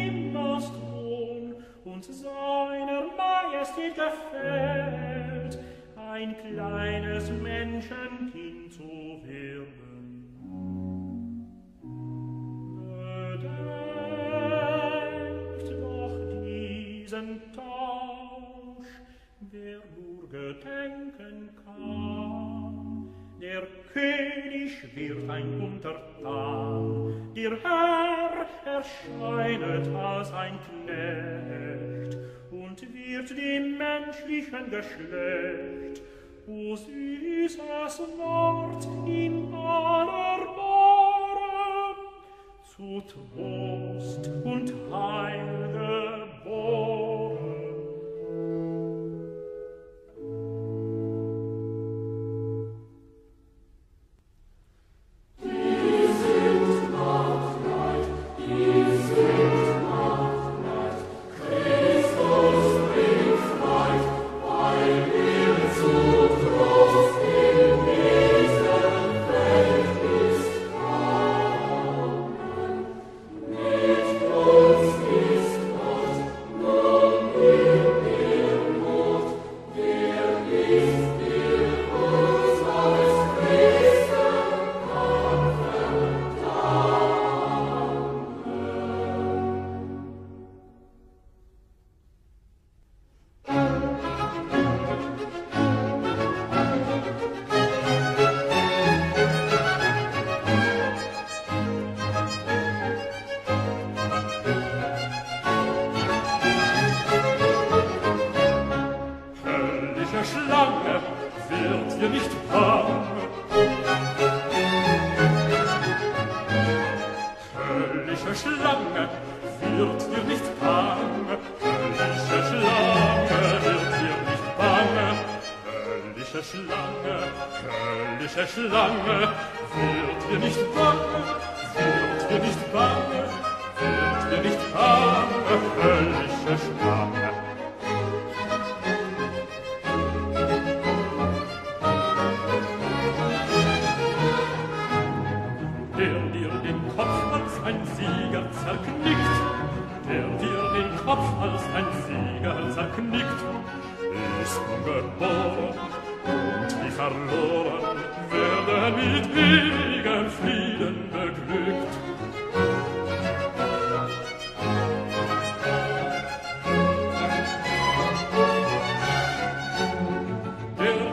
ihm das Thron und seiner Majestät gefällt, ein kleines Menschenkind zu werden. Diesen Tausch, wer nur gedenken kann, der König wird ein Untertan, der Herr erscheinet als ein Knecht und wird dem menschlichen Geschlecht, o süßes Wort in aller Ohren, zu Trost und Heil 是啊。儿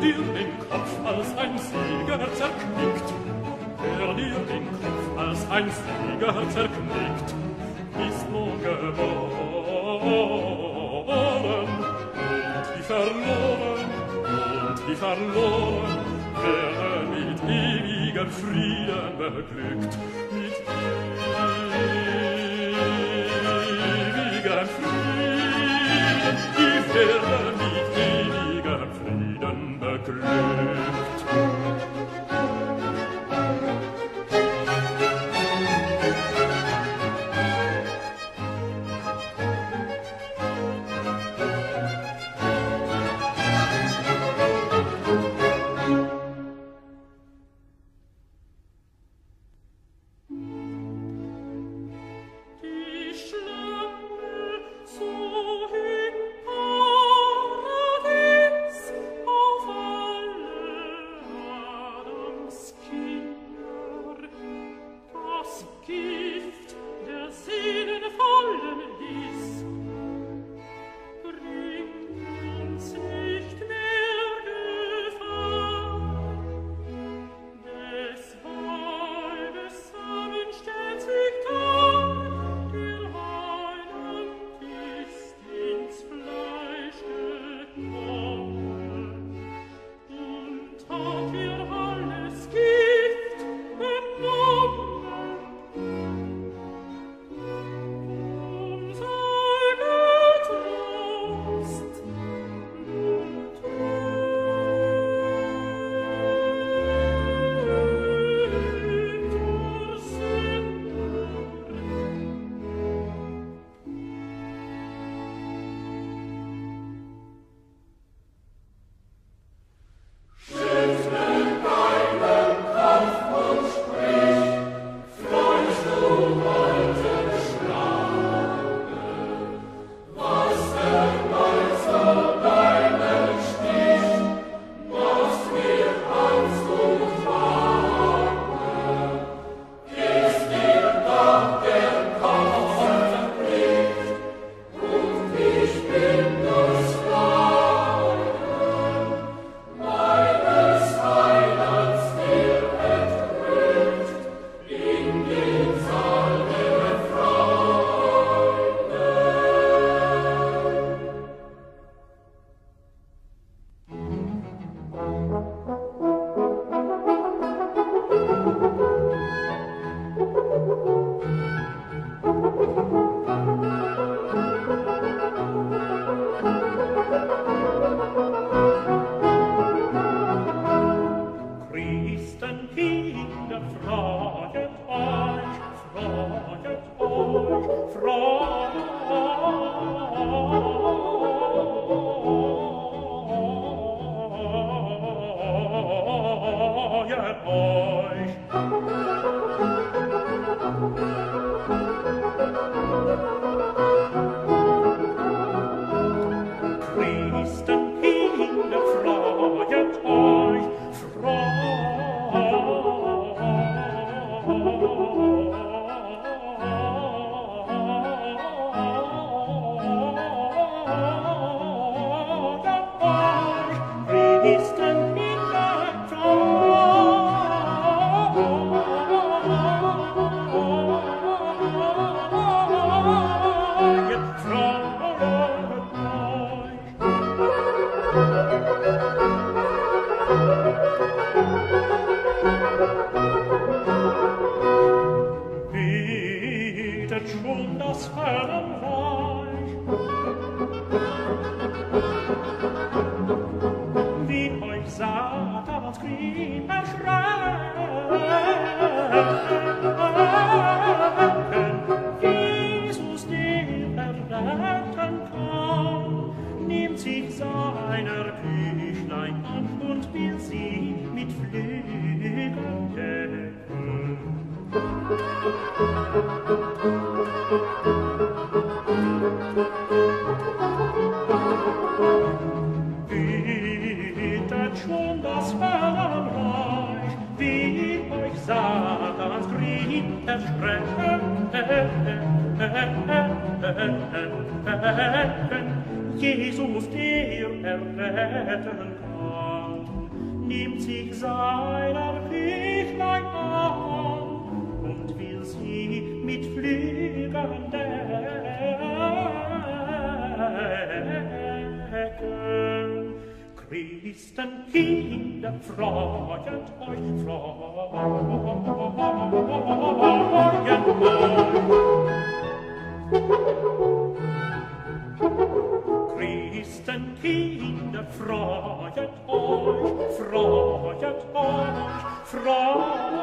dir den Kopf als ein Sieger zerknickt, der dir den Kopf als ein Sieger zerknickt, ist nur geboren. Und die verloren und die verloren wer mit ewigem Frieden beglückt, mit ewigem euch. Wie euch sah, da war's grün, Jesus, der erretten kann, nimmt sich seiner Küchlein an und will sie mit Flügeln decken. Musik erschrecken, Jesus dir erretten kann, nimmt sich seiner Küchlein an und will sie mit Flügeln Decken. Christen, Kinder, freuet euch, freuen Christen, Kinder, freuet euch, freuet euch, freuet